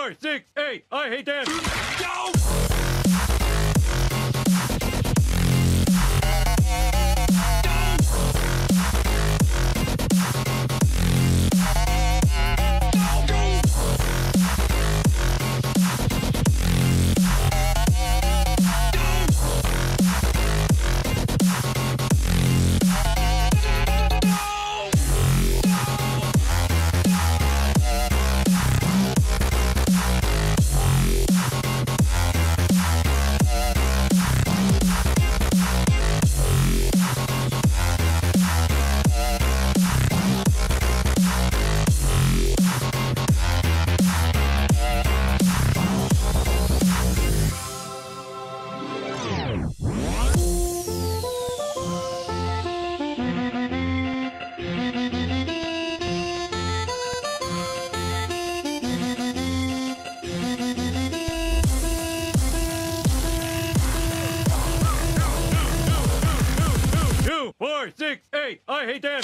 four, six, eight. I hate that. Go! Four, six, eight. I hate them.